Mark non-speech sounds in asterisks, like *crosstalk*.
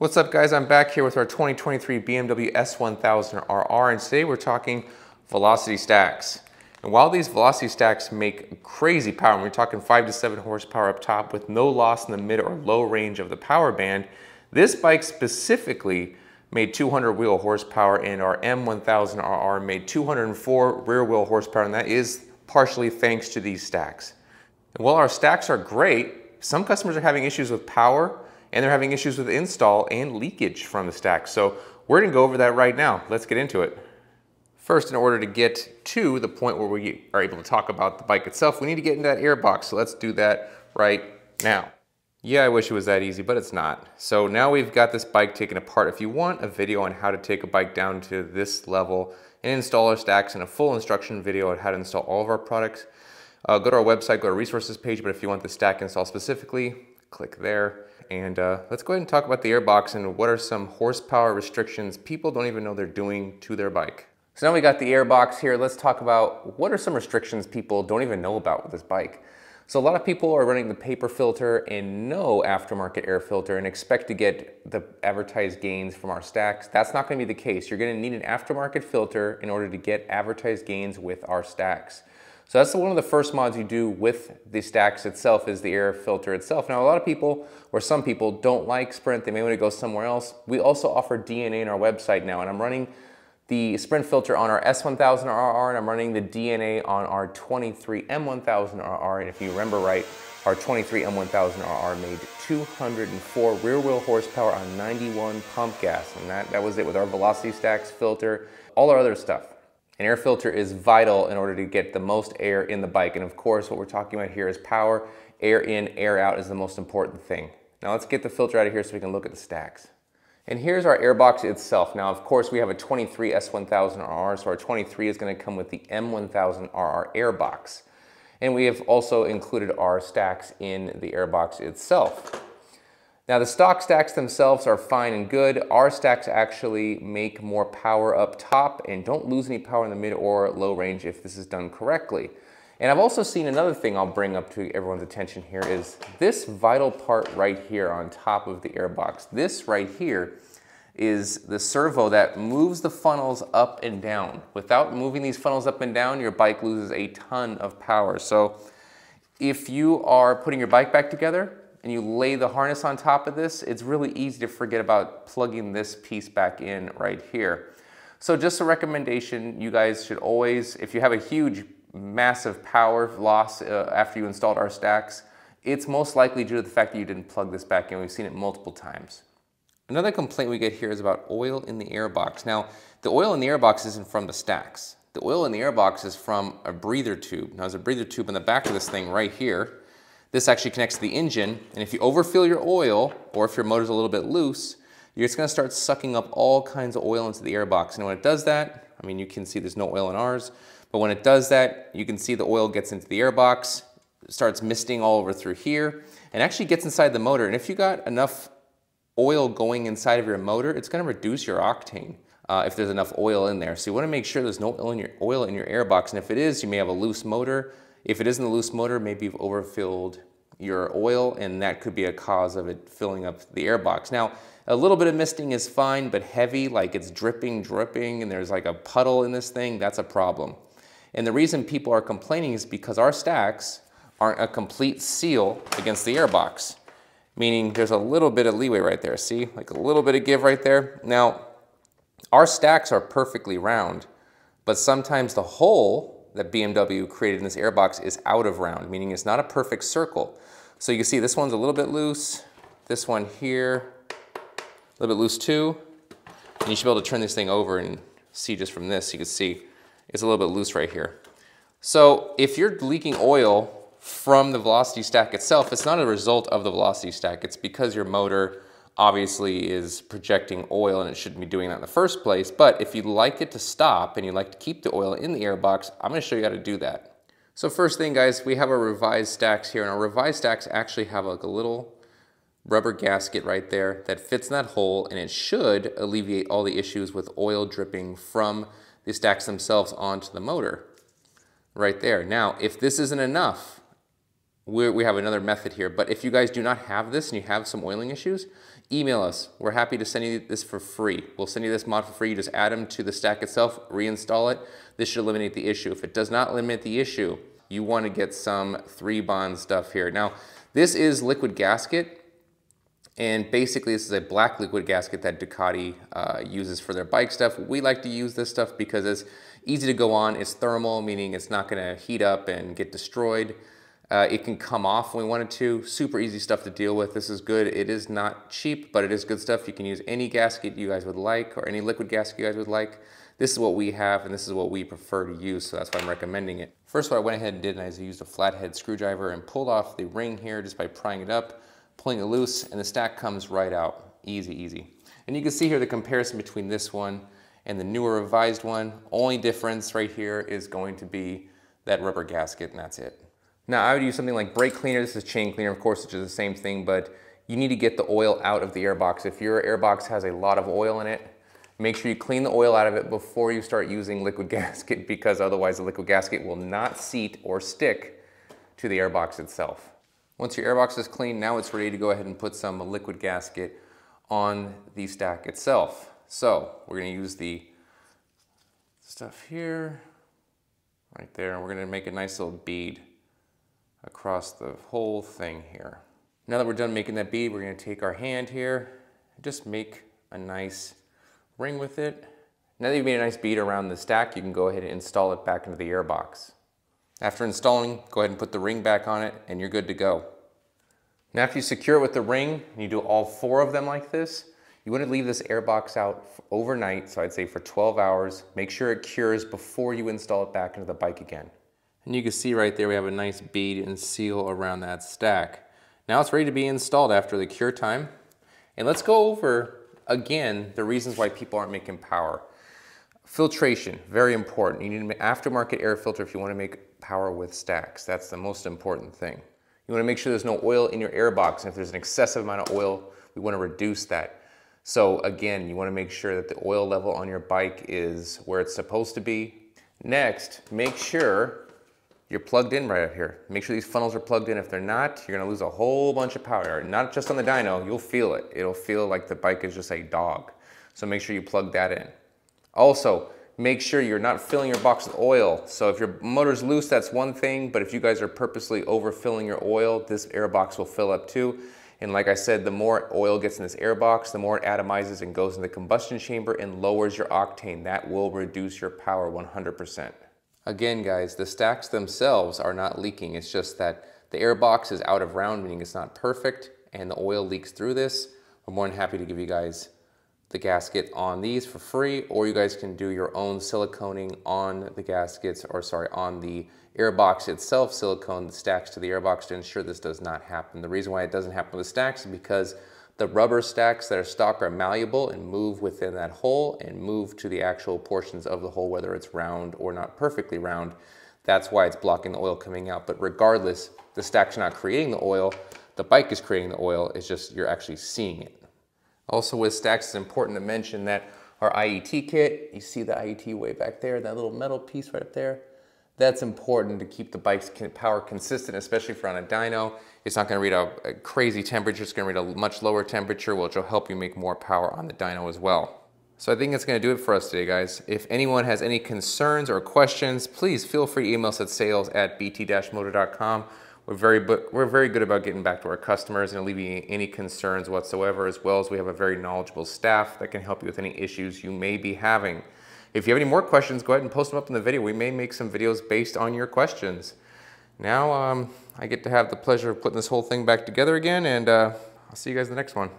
What's up guys, I'm back here with our 2023 BMW S1000RR and today we're talking velocity stacks. And while these velocity stacks make crazy power, and we're talking five to seven horsepower up top with no loss in the mid or low range of the power band, this bike specifically made 200 wheel horsepower and our M1000RR made 204 rear wheel horsepower and that is partially thanks to these stacks. And while our stacks are great, some customers are having issues with power and they're having issues with install and leakage from the stack. So we're gonna go over that right now. Let's get into it. First, in order to get to the point where we are able to talk about the bike itself, we need to get into that air box. So let's do that right now. Yeah, I wish it was that easy, but it's not. So now we've got this bike taken apart. If you want a video on how to take a bike down to this level and install our stacks and a full instruction video on how to install all of our products, uh, go to our website, go to resources page, but if you want the stack install specifically, click there. And uh, let's go ahead and talk about the airbox and what are some horsepower restrictions people don't even know they're doing to their bike. So now we got the airbox here. Let's talk about what are some restrictions people don't even know about with this bike. So a lot of people are running the paper filter and no aftermarket air filter and expect to get the advertised gains from our stacks. That's not gonna be the case. You're gonna need an aftermarket filter in order to get advertised gains with our stacks. So that's one of the first mods you do with the stacks itself is the air filter itself. Now a lot of people, or some people, don't like Sprint. They may want to go somewhere else. We also offer DNA in our website now, and I'm running the Sprint filter on our S1000RR, and I'm running the DNA on our 23M1000RR. And if you remember right, our 23M1000RR made 204 rear wheel horsepower on 91 pump gas. And that, that was it with our Velocity Stacks filter, all our other stuff. An air filter is vital in order to get the most air in the bike. And of course, what we're talking about here is power. Air in, air out is the most important thing. Now let's get the filter out of here so we can look at the stacks. And here's our airbox itself. Now, of course, we have a 23 S1000RR, so our 23 is gonna come with the M1000RR airbox. And we have also included our stacks in the airbox itself. Now the stock stacks themselves are fine and good. Our stacks actually make more power up top and don't lose any power in the mid or low range if this is done correctly. And I've also seen another thing I'll bring up to everyone's attention here is this vital part right here on top of the airbox. This right here is the servo that moves the funnels up and down. Without moving these funnels up and down, your bike loses a ton of power. So if you are putting your bike back together, and you lay the harness on top of this, it's really easy to forget about plugging this piece back in right here. So just a recommendation, you guys should always, if you have a huge, massive power loss uh, after you installed our stacks, it's most likely due to the fact that you didn't plug this back in. We've seen it multiple times. Another complaint we get here is about oil in the airbox. Now, the oil in the airbox isn't from the stacks. The oil in the airbox is from a breather tube. Now, there's a breather tube in the back of this thing right here this actually connects to the engine, and if you overfill your oil, or if your motor's a little bit loose, you're just gonna start sucking up all kinds of oil into the airbox. And when it does that, I mean, you can see there's no oil in ours, but when it does that, you can see the oil gets into the airbox, starts misting all over through here, and actually gets inside the motor. And if you got enough oil going inside of your motor, it's gonna reduce your octane. Uh, if there's enough oil in there. So you wanna make sure there's no oil in, your, oil in your airbox. And if it is, you may have a loose motor. If it isn't a loose motor, maybe you've overfilled your oil and that could be a cause of it filling up the airbox. Now, a little bit of misting is fine, but heavy, like it's dripping, dripping, and there's like a puddle in this thing, that's a problem. And the reason people are complaining is because our stacks aren't a complete seal against the airbox, meaning there's a little bit of leeway right there. See, like a little bit of give right there. Now, our stacks are perfectly round, but sometimes the hole that BMW created in this airbox is out of round, meaning it's not a perfect circle. So you can see this one's a little bit loose, this one here, a little bit loose too. And you should be able to turn this thing over and see just from this, you can see it's a little bit loose right here. So if you're leaking oil from the velocity stack itself, it's not a result of the velocity stack, it's because your motor obviously is projecting oil and it shouldn't be doing that in the first place. But if you'd like it to stop and you'd like to keep the oil in the airbox, I'm gonna show you how to do that. So first thing guys, we have our revised stacks here and our revised stacks actually have like a little rubber gasket right there that fits in that hole and it should alleviate all the issues with oil dripping from the stacks themselves onto the motor right there. Now, if this isn't enough, we we have another method here, but if you guys do not have this and you have some oiling issues, email us. We're happy to send you this for free. We'll send you this mod for free. You just add them to the stack itself, reinstall it. This should eliminate the issue. If it does not eliminate the issue, you want to get some ThreeBond stuff here. Now, this is liquid gasket. And basically this is a black liquid gasket that Ducati uh, uses for their bike stuff. We like to use this stuff because it's easy to go on. It's thermal, meaning it's not gonna heat up and get destroyed. Uh, it can come off when we wanted to. Super easy stuff to deal with. This is good. It is not cheap, but it is good stuff. You can use any gasket you guys would like or any liquid gasket you guys would like. This is what we have and this is what we prefer to use, so that's why I'm recommending it. First what I went ahead and did is I used a flathead screwdriver and pulled off the ring here just by prying it up pulling it loose, and the stack comes right out. Easy, easy. And you can see here the comparison between this one and the newer revised one. Only difference right here is going to be that rubber gasket, and that's it. Now, I would use something like brake cleaner. This is chain cleaner, of course, which is the same thing, but you need to get the oil out of the airbox. If your airbox has a lot of oil in it, make sure you clean the oil out of it before you start using liquid *laughs* gasket because otherwise the liquid gasket will not seat or stick to the airbox itself. Once your airbox is clean, now it's ready to go ahead and put some liquid gasket on the stack itself. So we're gonna use the stuff here, right there, and we're gonna make a nice little bead across the whole thing here. Now that we're done making that bead, we're gonna take our hand here and just make a nice ring with it. Now that you've made a nice bead around the stack, you can go ahead and install it back into the airbox. After installing, go ahead and put the ring back on it and you're good to go. Now after you secure it with the ring, and you do all four of them like this, you want to leave this air box out overnight, so I'd say for 12 hours. Make sure it cures before you install it back into the bike again. And you can see right there we have a nice bead and seal around that stack. Now it's ready to be installed after the cure time. And let's go over again the reasons why people aren't making power. Filtration, very important. You need an aftermarket air filter if you want to make power with stacks. That's the most important thing. You want to make sure there's no oil in your air box. And if there's an excessive amount of oil, we want to reduce that. So again, you want to make sure that the oil level on your bike is where it's supposed to be. Next, make sure you're plugged in right up here. Make sure these funnels are plugged in. If they're not, you're gonna lose a whole bunch of power. Not just on the dyno, you'll feel it. It'll feel like the bike is just a dog. So make sure you plug that in. Also, make sure you're not filling your box with oil. So if your motor's loose, that's one thing, but if you guys are purposely overfilling your oil, this air box will fill up too. And like I said, the more oil gets in this air box, the more it atomizes and goes in the combustion chamber and lowers your octane. That will reduce your power 100%. Again, guys, the stacks themselves are not leaking. It's just that the air box is out of round, meaning it's not perfect, and the oil leaks through this. I'm more than happy to give you guys the gasket on these for free, or you guys can do your own siliconing on the gaskets, or sorry, on the airbox itself, silicone the stacks to the airbox to ensure this does not happen. The reason why it doesn't happen with the stacks is because the rubber stacks that are stock are malleable and move within that hole and move to the actual portions of the hole, whether it's round or not perfectly round. That's why it's blocking the oil coming out. But regardless, the stack's not creating the oil, the bike is creating the oil, it's just you're actually seeing it. Also with stacks, it's important to mention that our IET kit, you see the IET way back there, that little metal piece right up there, that's important to keep the bike's power consistent, especially for on a dyno. It's not gonna read a, a crazy temperature, it's gonna read a much lower temperature, which will help you make more power on the dyno as well. So I think that's gonna do it for us today, guys. If anyone has any concerns or questions, please feel free to email us at sales at bt-moto.com. We're very, we're very good about getting back to our customers and alleviating any concerns whatsoever, as well as we have a very knowledgeable staff that can help you with any issues you may be having. If you have any more questions, go ahead and post them up in the video. We may make some videos based on your questions. Now um, I get to have the pleasure of putting this whole thing back together again, and uh, I'll see you guys in the next one.